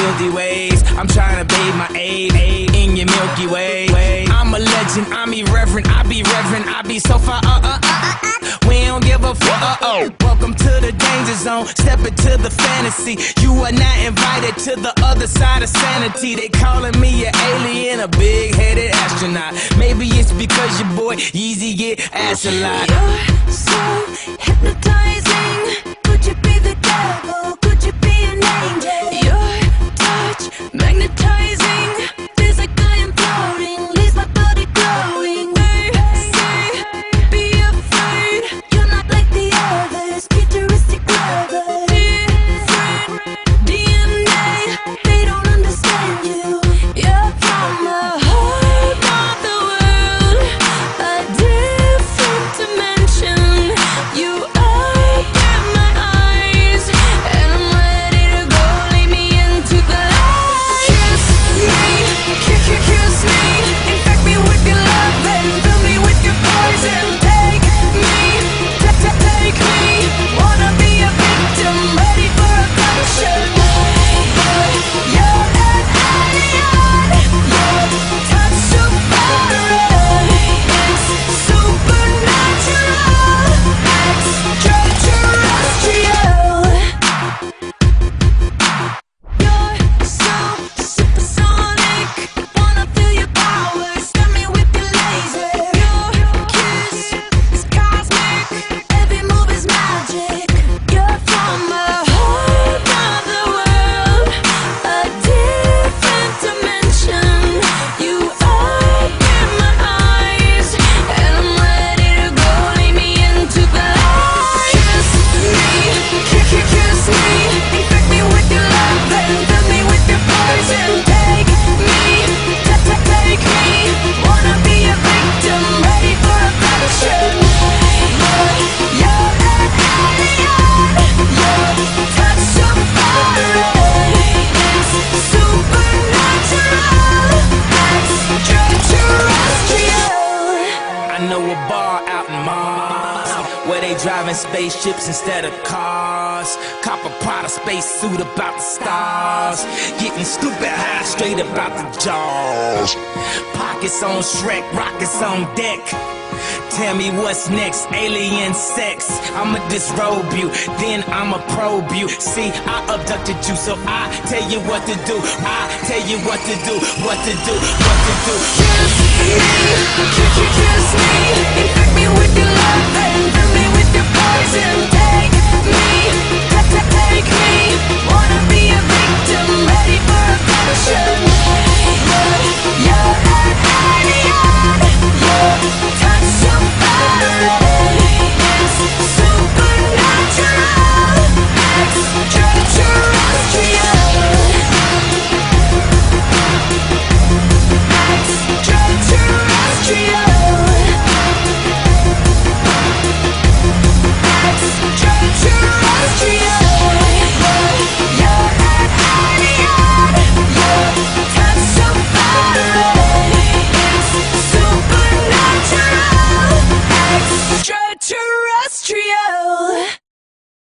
filthy ways. I'm trying to bathe my aid, in your Milky Way. I'm a legend, I'm irreverent, I be reverent, I be so far, uh, uh, uh, uh. We don't give a fuck, uh, oh. Welcome to the danger zone, step into the fantasy. You are not invited to the other side of sanity. They calling me an alien, a big headed astronaut. Maybe it's because your boy Yeezy get ass a lot. You're so hypnotizing. Out in Mars where they driving spaceships instead of cars. Cop a Prada space suit about the stars. Getting stupid high straight about the jaws. Pockets on Shrek, rockets on deck. Tell me what's next, alien sex. I'ma disrobe you, then I'ma probe you. See, I abducted you, so I tell you what to do. I tell you what to do, what to do, what to do. Kiss me, kiss